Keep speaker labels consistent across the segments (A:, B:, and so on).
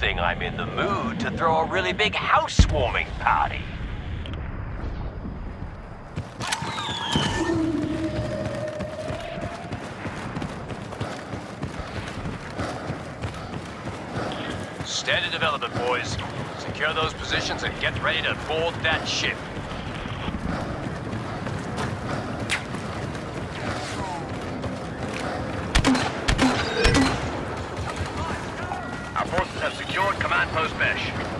A: thing I'm in the mood to throw a really big housewarming party. Standard development, boys. Secure those positions and get ready to board that ship. Our forces have post Besh.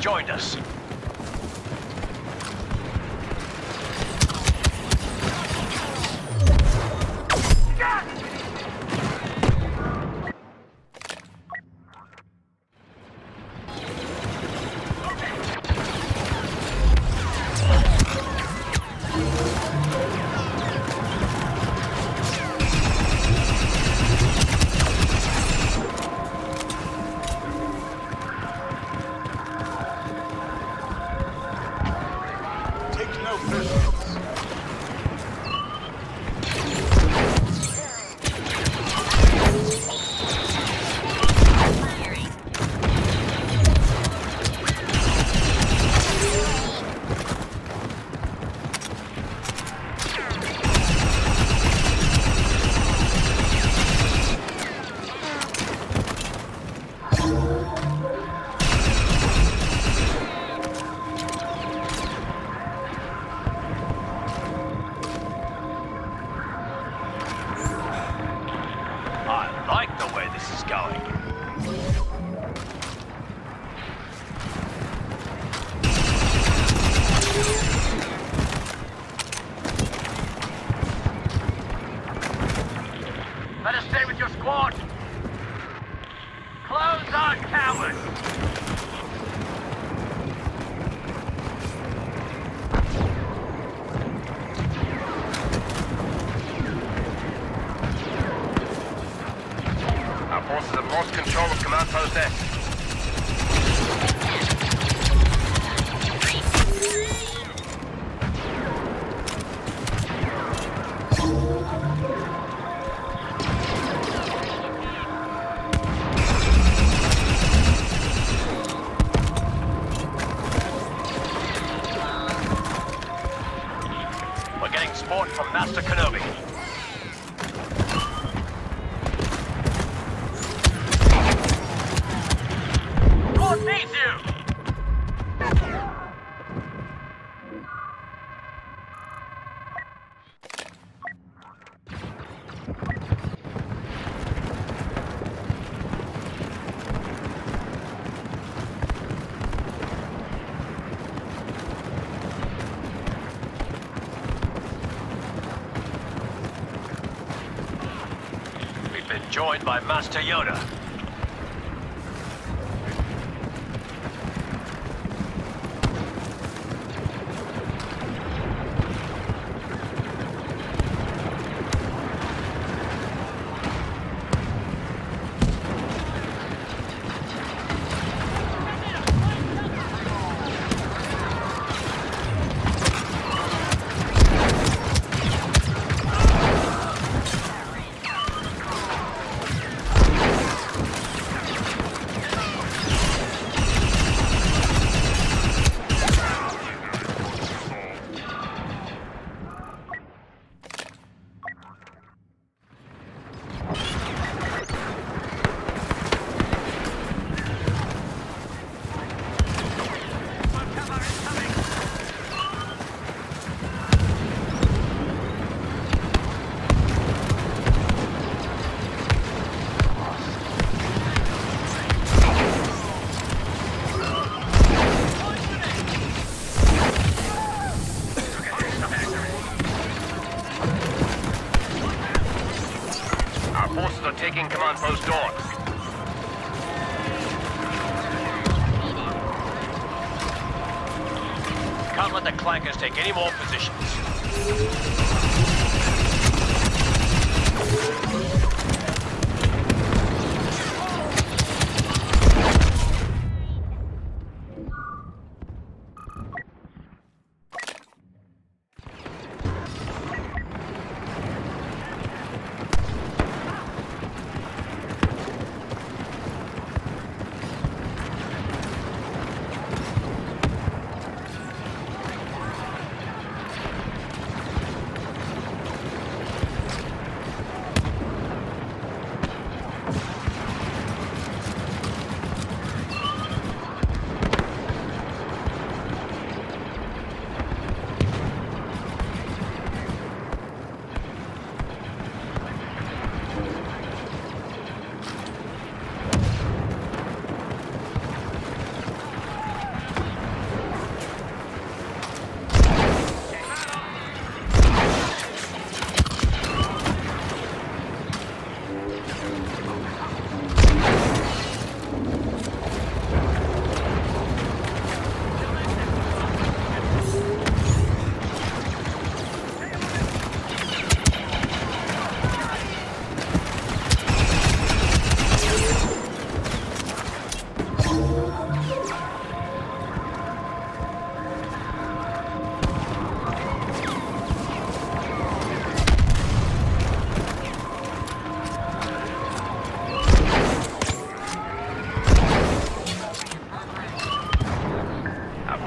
A: Joined us. is going. joined by Master Yoda. outpost door.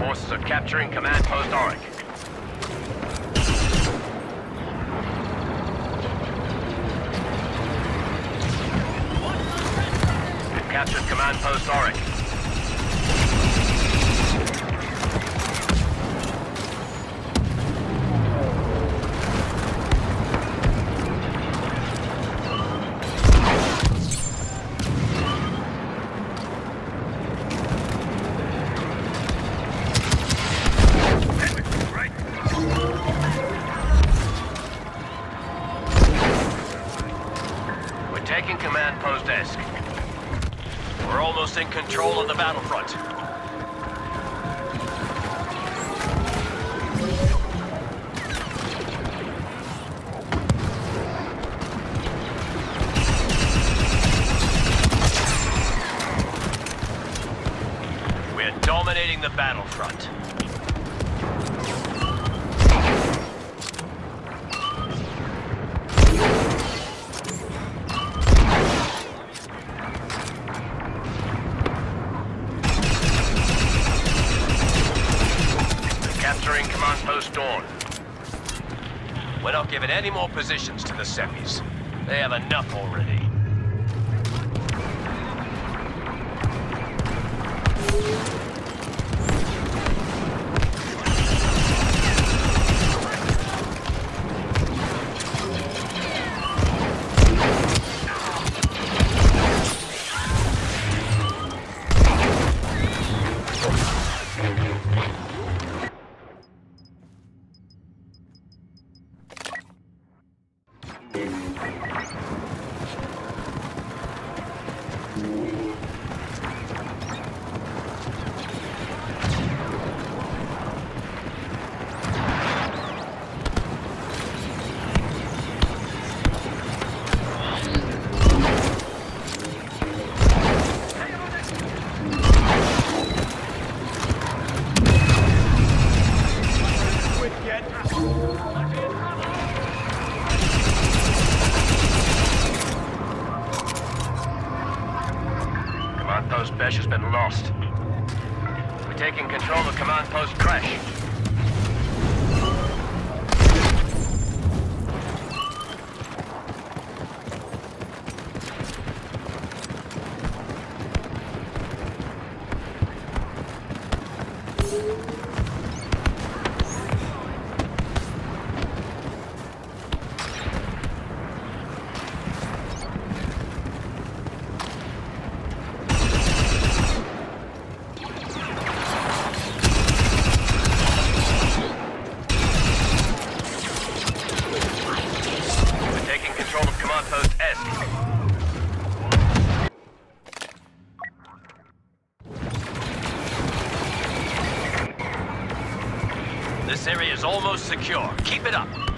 A: Forces are capturing command post Aurek. We've captured command post Aurek. Positions to the Seppies. They have enough already. Besh has been lost. We're taking control of command post Cresh. Secure. Keep it up.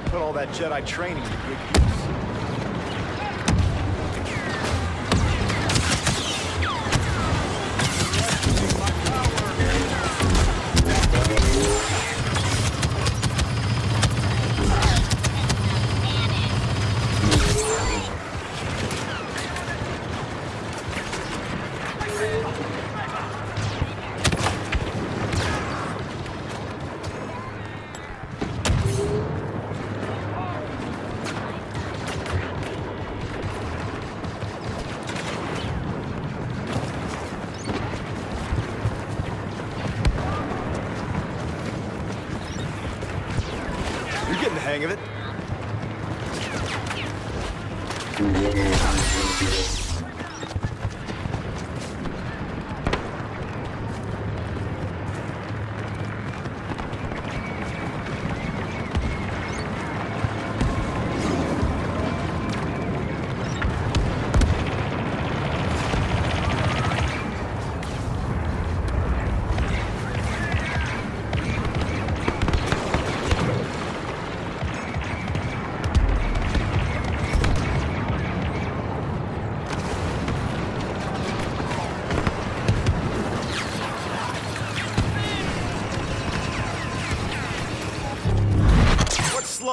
B: I put all that Jedi training to good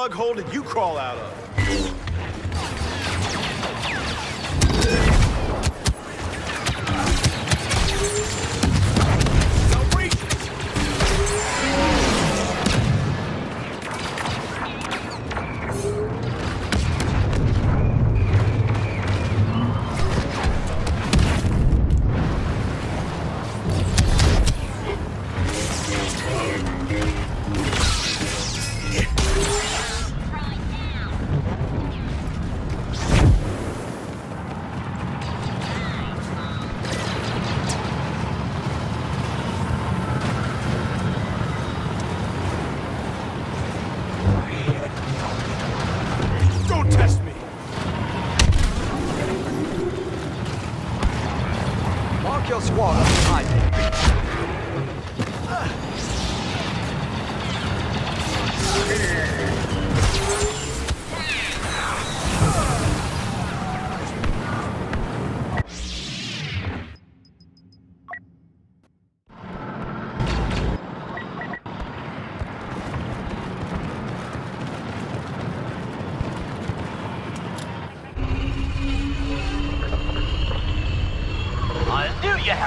B: slug hole did you crawl out of?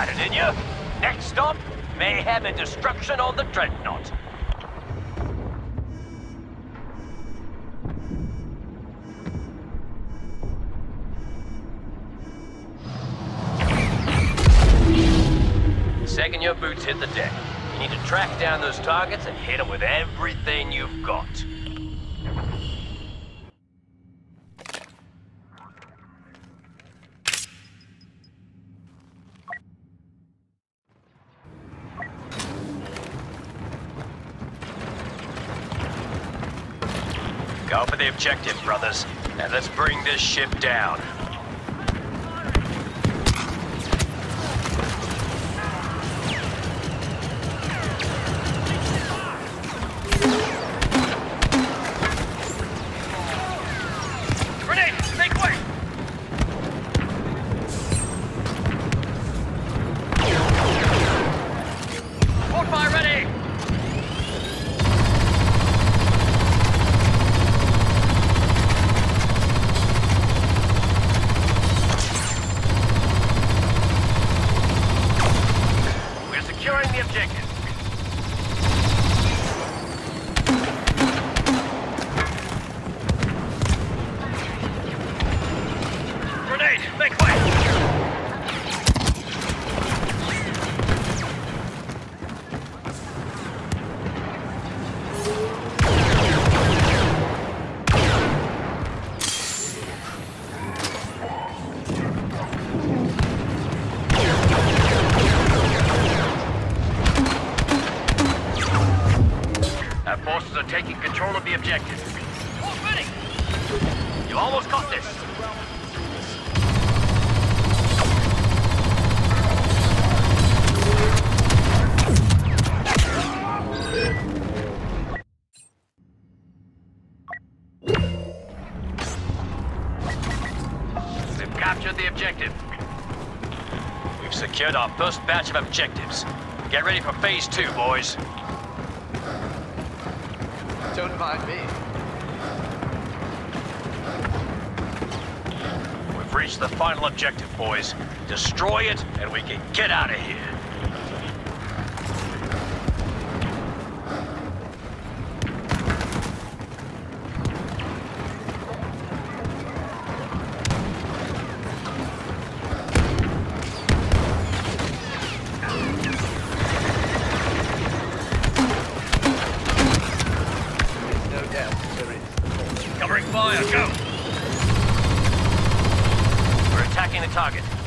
A: Continue. Next stop, mayhem and destruction on the Dreadnought. The second your boots hit the deck, you need to track down those targets and hit them with everything you've got. Go for the objective, brothers, and let's bring this ship down. Captured the objective. We've secured our first batch of objectives. Get ready for phase two, boys.
C: Don't mind me.
A: We've reached the final objective, boys. Destroy it, and we can get out of here. Attacking the target.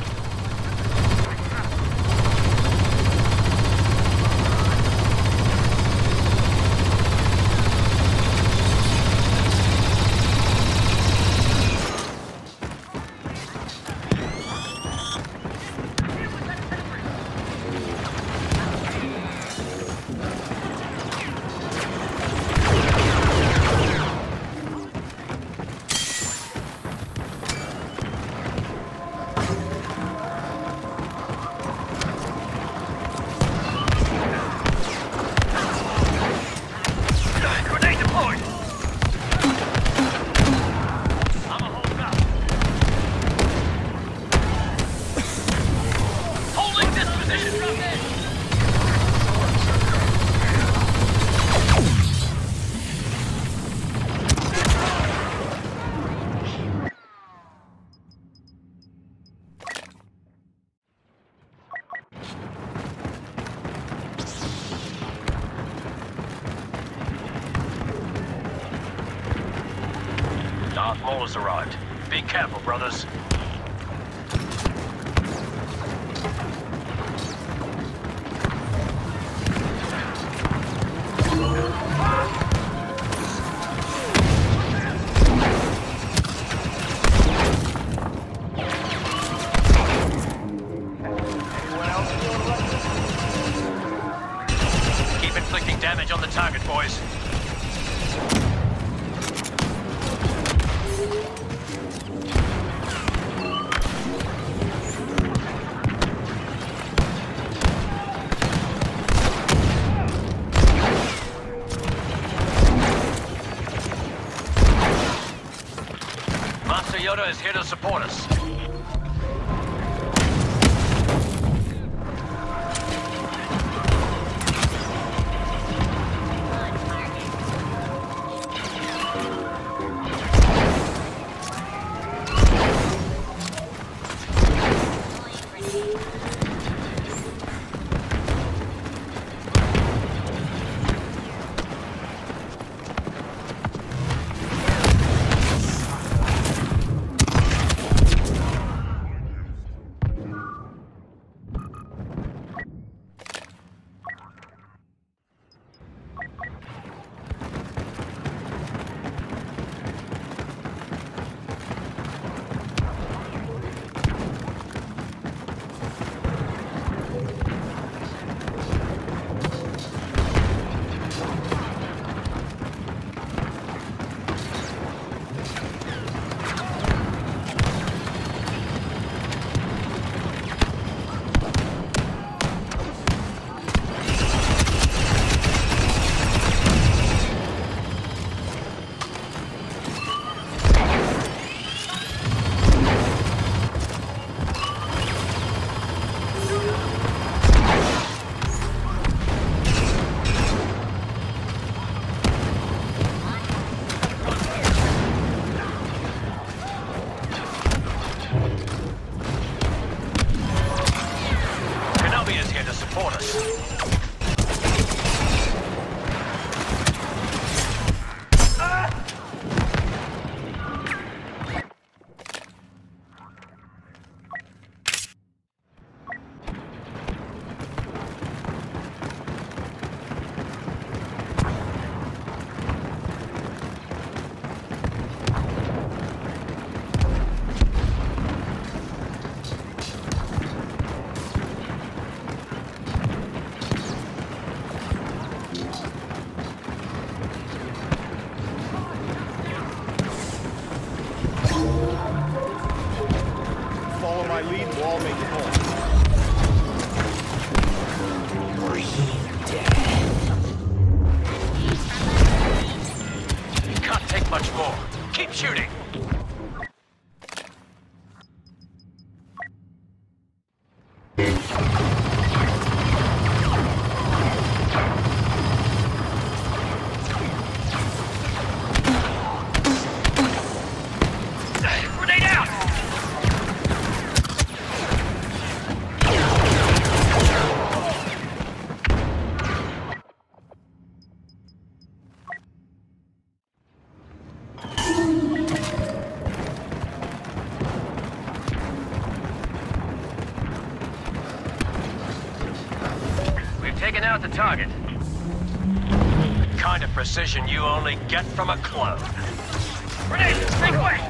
A: The target. The kind of precision you only get from a clone. Grenade!